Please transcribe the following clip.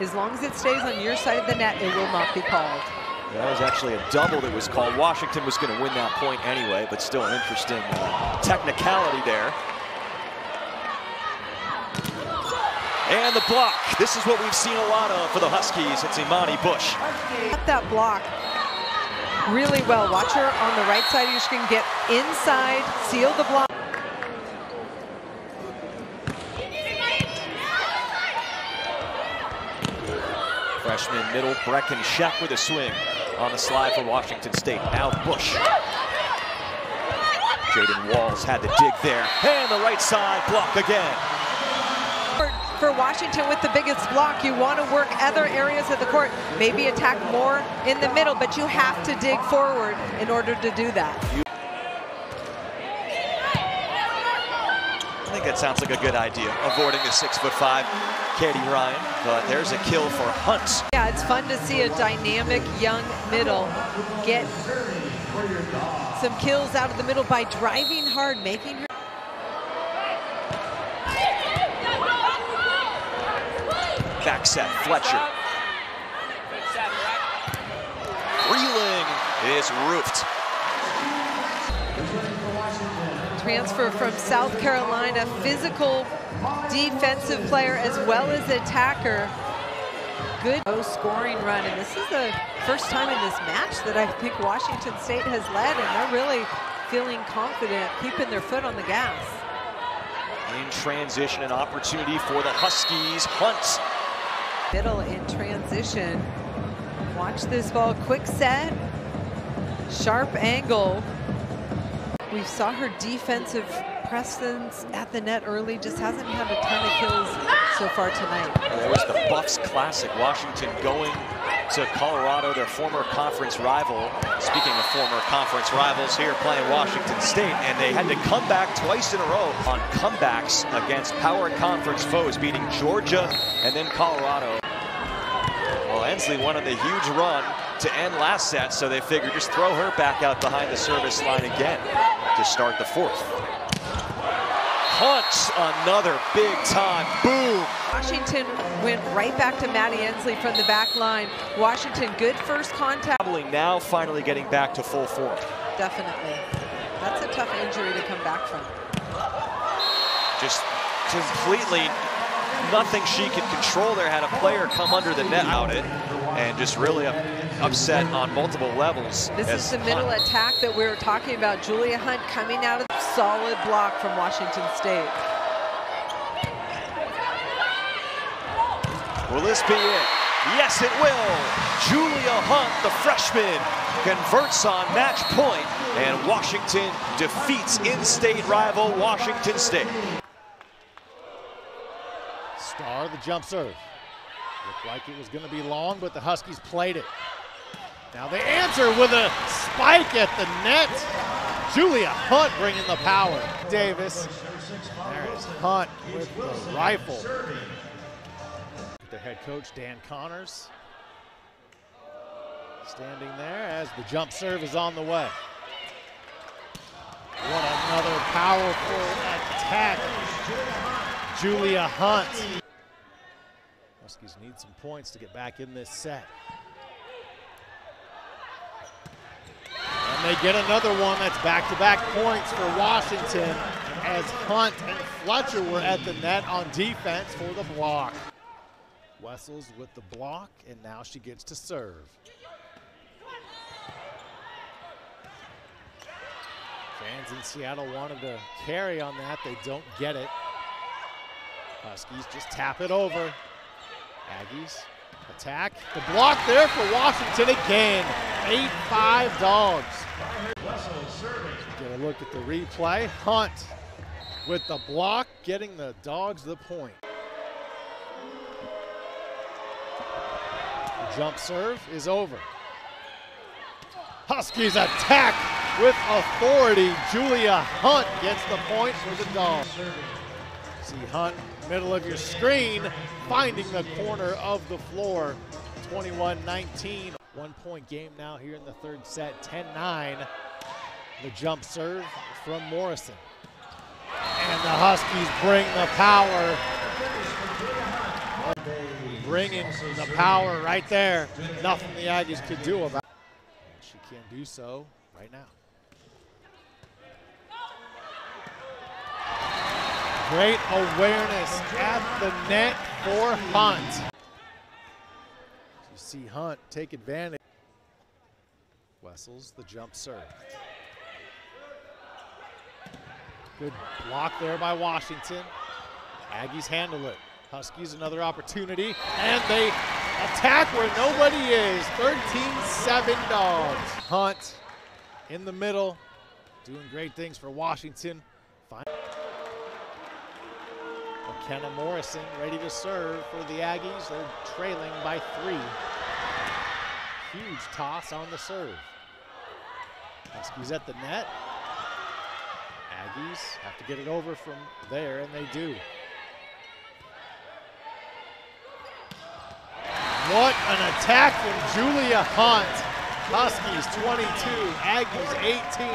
As long as it stays on your side of the net, it will not be called. That was actually a double that was called. Washington was going to win that point anyway, but still an interesting uh, technicality there. And the block. This is what we've seen a lot of for the Huskies. It's Imani Bush. Got that block really well. Watch her on the right side of your screen. Get inside, seal the block. Freshman middle Brecken Sheck with a swing on the slide for Washington State. Now Bush. Jaden Walls had the dig there. And the right side block again. For Washington with the biggest block, you want to work other areas of the court, maybe attack more in the middle, but you have to dig forward in order to do that. Think that sounds like a good idea, avoiding the six foot five Katie Ryan, but there's a kill for Hunt. Yeah, it's fun to see a dynamic young middle get some kills out of the middle by driving hard, making her Back set, Fletcher. Freeling is roofed. Transfer from South Carolina, physical defensive player as well as attacker. Good scoring run, and this is the first time in this match that I think Washington State has led, and they're really feeling confident, keeping their foot on the gas. In transition, an opportunity for the Huskies. Hunt. Middle in transition. Watch this ball, quick set, sharp angle. We saw her defensive presence at the net early, just hasn't had a ton of kills so far tonight. There's the Buffs Classic. Washington going to Colorado, their former conference rival. Speaking of former conference rivals, here playing Washington State, and they had to come back twice in a row on comebacks against power conference foes, beating Georgia and then Colorado. Well, Ensley wanted the huge run to end last set, so they figured just throw her back out behind the service line again to start the fourth. Hunts another big time boom. Washington went right back to Maddie Ensley from the back line. Washington, good first contact. Now finally getting back to full form. Definitely. That's a tough injury to come back from. Just completely nothing she could control there. Had a player come under the net out it and just really upset on multiple levels. This is the middle Hunt. attack that we were talking about. Julia Hunt coming out of the solid block from Washington State. Will this be it? Yes, it will. Julia Hunt, the freshman, converts on match point, and Washington defeats in-state rival Washington State. Star, the jump serve. Looked like it was going to be long, but the Huskies played it. Now they answer with a spike at the net. Julia Hunt bringing the power. Davis. There is Hunt with the rifle. The head coach, Dan Connors, standing there as the jump serve is on the way. What another powerful attack. Julia Hunt. Huskies need some points to get back in this set. And they get another one that's back-to-back -back points for Washington as Hunt and Fletcher were at the net on defense for the block. Wessels with the block, and now she gets to serve. Fans in Seattle wanted to carry on that. They don't get it. Huskies just tap it over. Aggies attack. The block there for Washington again. 8-5 dogs. Get a look at the replay. Hunt with the block, getting the dogs the point. Jump serve is over. Huskies attack with authority. Julia Hunt gets the point for the dogs. See Hunt, middle of your screen, finding the corner of the floor. 21-19. One point game now here in the third set, 10-9. The jump serve from Morrison. And the Huskies bring the power. bringing the power right there. Nothing the Aggies could do about it. She can do so right now. Great awareness at the net for Hunt. You see Hunt take advantage. Wessels, the jump serve. Good block there by Washington. Aggies handle it. Huskies another opportunity, and they attack where nobody is. 13-7 dogs. Hunt in the middle, doing great things for Washington. McKenna Morrison ready to serve for the Aggies. They're trailing by three. Huge toss on the serve. Huskies at the net. Aggies have to get it over from there, and they do. What an attack from Julia Hunt. Huskies 22, Aggies 18.